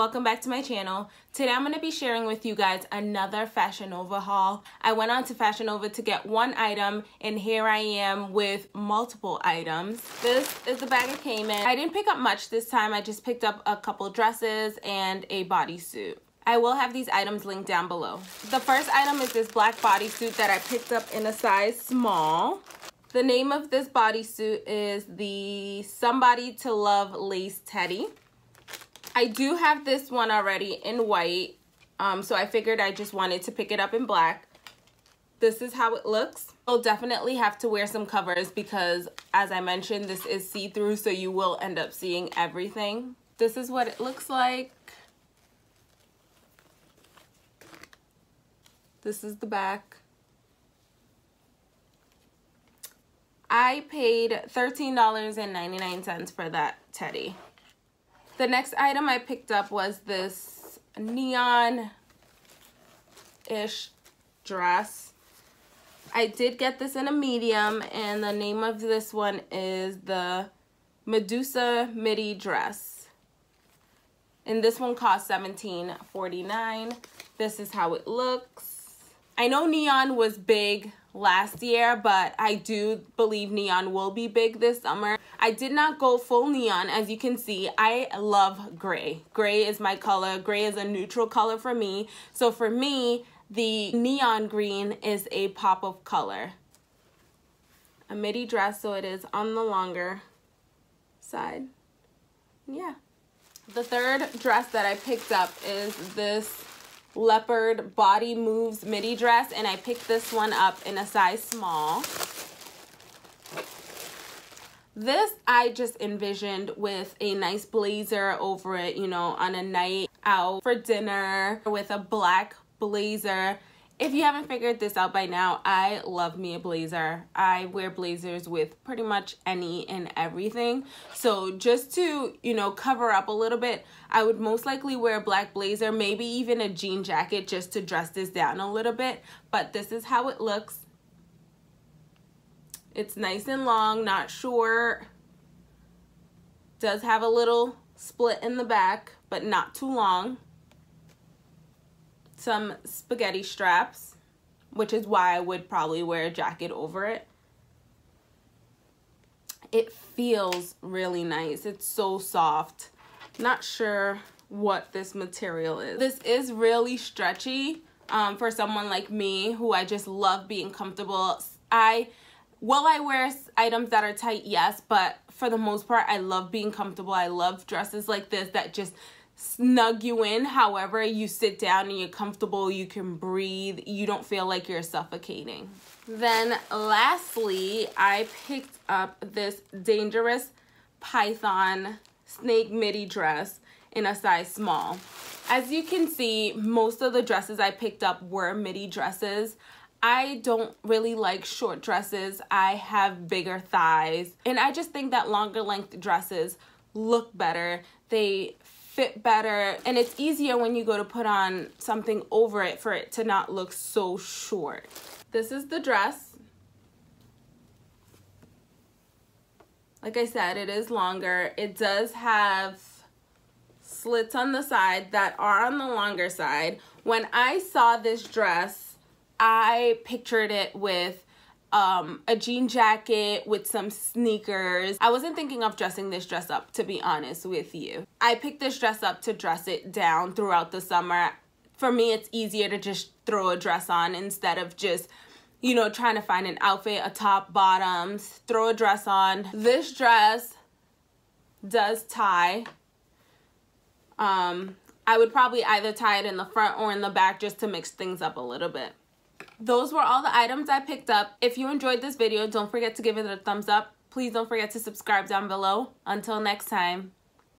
welcome back to my channel. Today I'm going to be sharing with you guys another Fashion Nova haul. I went on to Fashion Nova to get one item and here I am with multiple items. This is the bag it came in. I didn't pick up much this time. I just picked up a couple dresses and a bodysuit. I will have these items linked down below. The first item is this black bodysuit that I picked up in a size small. The name of this bodysuit is the Somebody to Love Lace Teddy. I do have this one already in white, um, so I figured I just wanted to pick it up in black. This is how it looks. I'll definitely have to wear some covers because, as I mentioned, this is see-through, so you will end up seeing everything. This is what it looks like. This is the back. I paid $13.99 for that teddy. The next item I picked up was this neon-ish dress. I did get this in a medium and the name of this one is the Medusa midi dress. And this one cost $17.49. This is how it looks. I know neon was big last year, but I do believe neon will be big this summer. I did not go full neon. As you can see, I love gray. Gray is my color. Gray is a neutral color for me. So for me, the neon green is a pop of color. A midi dress, so it is on the longer side. Yeah. The third dress that I picked up is this leopard body moves midi dress and I picked this one up in a size small. This I just envisioned with a nice blazer over it, you know, on a night out for dinner with a black blazer if you haven't figured this out by now, I love me a blazer. I wear blazers with pretty much any and everything. So just to, you know, cover up a little bit, I would most likely wear a black blazer, maybe even a jean jacket just to dress this down a little bit. But this is how it looks. It's nice and long, not short. Does have a little split in the back, but not too long some spaghetti straps, which is why I would probably wear a jacket over it. It feels really nice. It's so soft. Not sure what this material is. This is really stretchy um, for someone like me who I just love being comfortable. I Will I wear items that are tight? Yes, but for the most part, I love being comfortable. I love dresses like this that just snug you in however you sit down and you're comfortable you can breathe you don't feel like you're suffocating then lastly i picked up this dangerous python snake midi dress in a size small as you can see most of the dresses i picked up were midi dresses I don't really like short dresses. I have bigger thighs. And I just think that longer length dresses look better. They fit better and it's easier when you go to put on something over it for it to not look so short. This is the dress. Like I said, it is longer. It does have slits on the side that are on the longer side. When I saw this dress, I pictured it with um, a jean jacket with some sneakers. I wasn't thinking of dressing this dress up, to be honest with you. I picked this dress up to dress it down throughout the summer. For me, it's easier to just throw a dress on instead of just you know, trying to find an outfit, a top, bottoms, throw a dress on. This dress does tie. Um, I would probably either tie it in the front or in the back just to mix things up a little bit those were all the items I picked up. If you enjoyed this video, don't forget to give it a thumbs up. Please don't forget to subscribe down below. Until next time.